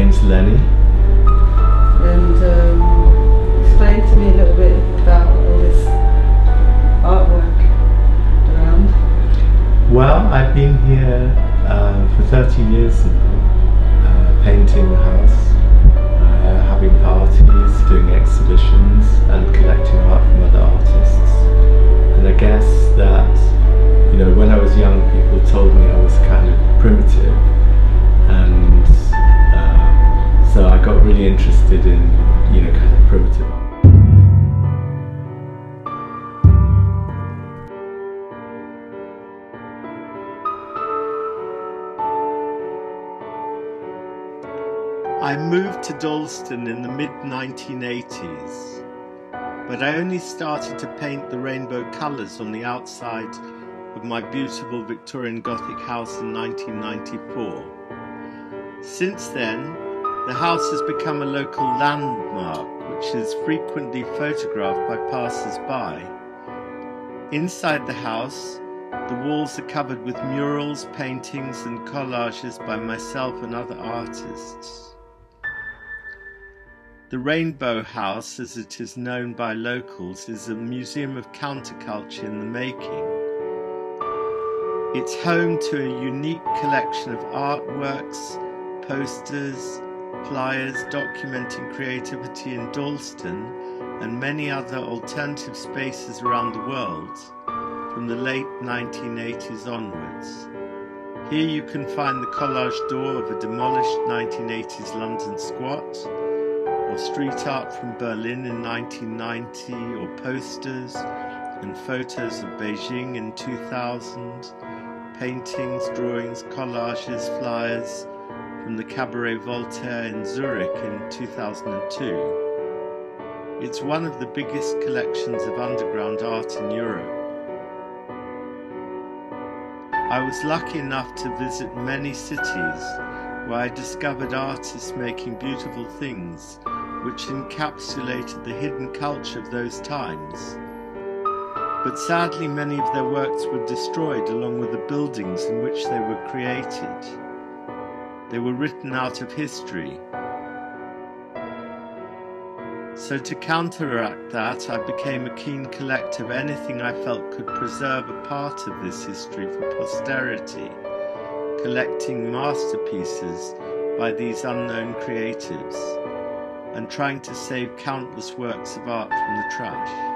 name's Lennie. And um, explain to me a little bit about all this artwork around. Well, I've been here uh, for 30 years now, uh, painting the house, uh, having parties, doing exhibitions, interested in, you know, kind of primitive art. I moved to Dalston in the mid 1980s, but I only started to paint the rainbow colours on the outside of my beautiful Victorian Gothic house in 1994. Since then, the house has become a local landmark which is frequently photographed by passers by. Inside the house, the walls are covered with murals, paintings, and collages by myself and other artists. The Rainbow House, as it is known by locals, is a museum of counterculture in the making. It's home to a unique collection of artworks, posters, flyers documenting creativity in Dalston and many other alternative spaces around the world from the late 1980s onwards. Here you can find the collage door of a demolished 1980s London squat, or street art from Berlin in 1990, or posters and photos of Beijing in 2000, paintings, drawings, collages, flyers from the Cabaret Voltaire in Zurich in 2002. It's one of the biggest collections of underground art in Europe. I was lucky enough to visit many cities where I discovered artists making beautiful things which encapsulated the hidden culture of those times. But sadly, many of their works were destroyed along with the buildings in which they were created. They were written out of history. So, to counteract that, I became a keen collector of anything I felt could preserve a part of this history for posterity, collecting masterpieces by these unknown creatives and trying to save countless works of art from the trash.